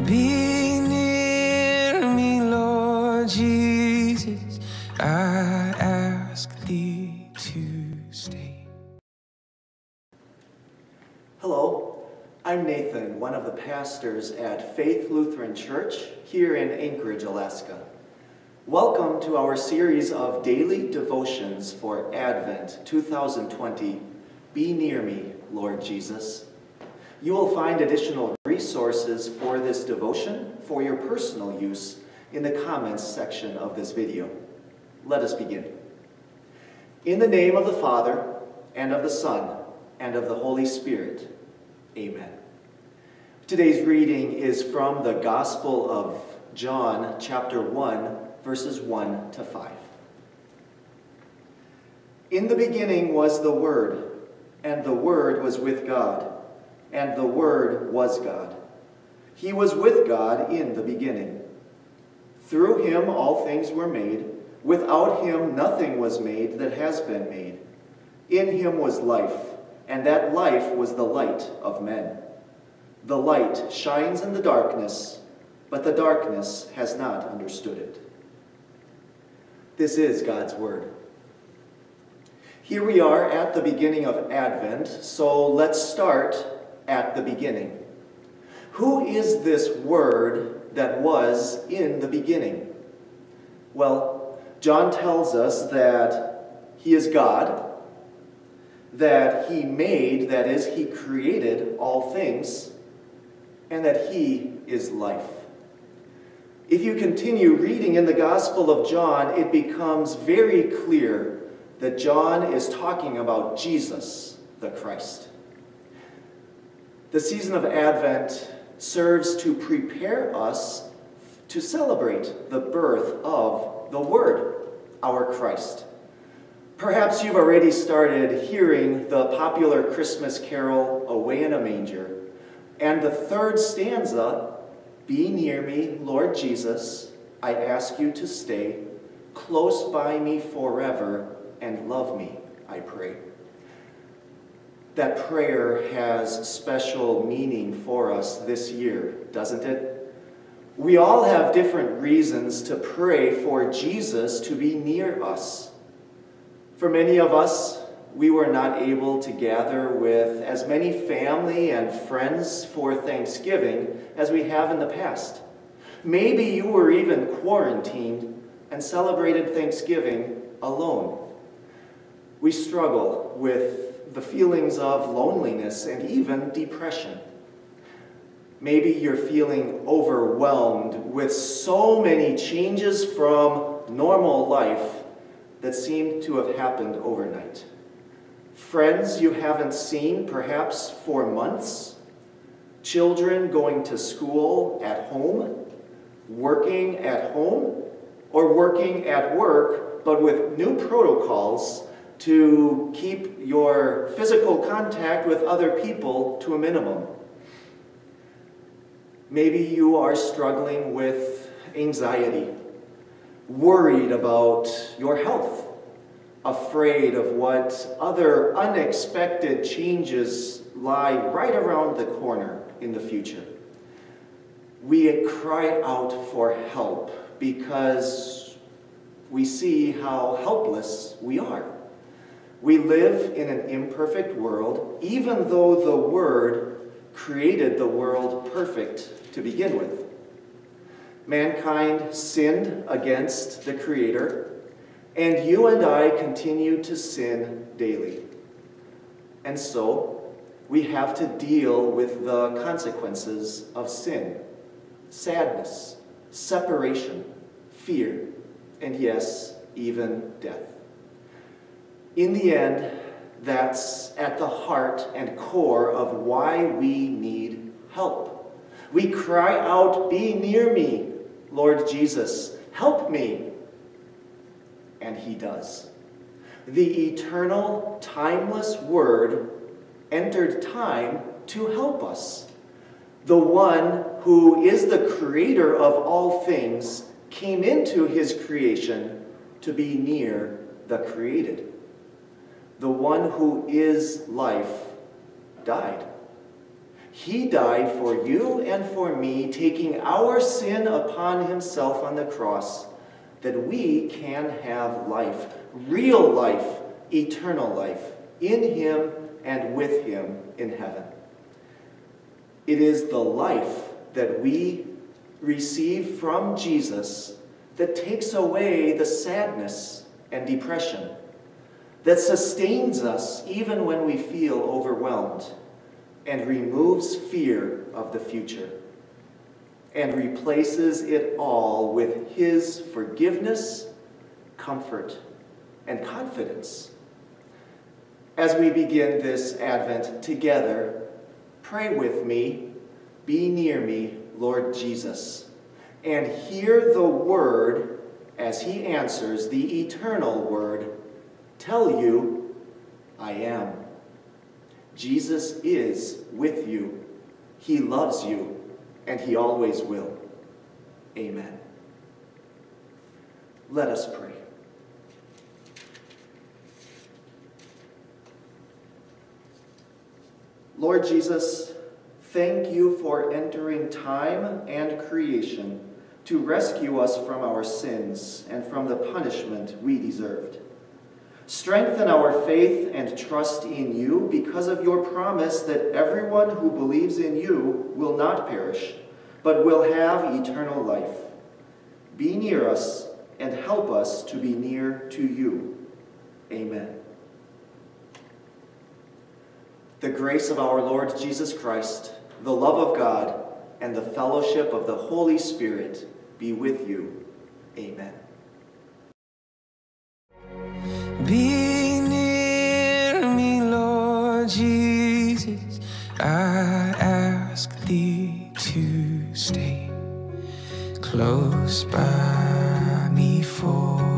Be near me, Lord Jesus. I ask thee to stay. Hello, I'm Nathan, one of the pastors at Faith Lutheran Church here in Anchorage, Alaska. Welcome to our series of daily devotions for Advent 2020 Be Near Me, Lord Jesus. You will find additional resources for this devotion for your personal use in the comments section of this video. Let us begin. In the name of the Father, and of the Son, and of the Holy Spirit. Amen. Today's reading is from the Gospel of John, chapter 1, verses 1 to 5. In the beginning was the Word, and the Word was with God, and the Word was God. He was with God in the beginning. Through him all things were made. Without him nothing was made that has been made. In him was life, and that life was the light of men. The light shines in the darkness, but the darkness has not understood it. This is God's Word. Here we are at the beginning of Advent, so let's start at the beginning. Who is this Word that was in the beginning? Well, John tells us that He is God, that He made, that is, He created all things, and that He is life. If you continue reading in the Gospel of John, it becomes very clear that John is talking about Jesus, the Christ. The season of Advent serves to prepare us to celebrate the birth of the Word, our Christ. Perhaps you've already started hearing the popular Christmas carol, Away in a Manger, and the third stanza be near me, Lord Jesus. I ask you to stay close by me forever and love me, I pray. That prayer has special meaning for us this year, doesn't it? We all have different reasons to pray for Jesus to be near us. For many of us, we were not able to gather with as many family and friends for Thanksgiving as we have in the past. Maybe you were even quarantined and celebrated Thanksgiving alone. We struggle with the feelings of loneliness and even depression. Maybe you're feeling overwhelmed with so many changes from normal life that seem to have happened overnight. Friends you haven't seen perhaps for months, children going to school at home, working at home, or working at work, but with new protocols to keep your physical contact with other people to a minimum. Maybe you are struggling with anxiety, worried about your health, afraid of what other unexpected changes lie right around the corner in the future. We cry out for help because we see how helpless we are. We live in an imperfect world, even though the Word created the world perfect to begin with. Mankind sinned against the Creator and you and I continue to sin daily. And so, we have to deal with the consequences of sin sadness, separation, fear, and yes, even death. In the end, that's at the heart and core of why we need help. We cry out, Be near me, Lord Jesus. Help me and he does. The eternal, timeless Word entered time to help us. The one who is the creator of all things came into his creation to be near the created. The one who is life died. He died for you and for me, taking our sin upon himself on the cross, that we can have life, real life, eternal life, in him and with him in heaven. It is the life that we receive from Jesus that takes away the sadness and depression, that sustains us even when we feel overwhelmed, and removes fear of the future, and replaces it all with His forgiveness, comfort, and confidence. As we begin this Advent together, pray with me, be near me, Lord Jesus, and hear the word as he answers the eternal word tell you, I am. Jesus is with you. He loves you, and he always will. Amen. Let us pray. Lord Jesus, thank you for entering time and creation to rescue us from our sins and from the punishment we deserved. Strengthen our faith and trust in you because of your promise that everyone who believes in you will not perish, but will have eternal life. Be near us and help us to be near to you. Amen. The grace of our Lord Jesus Christ, the love of God, and the fellowship of the Holy Spirit be with you. Amen. Be near me, Lord Jesus. I ask thee to stay close by me for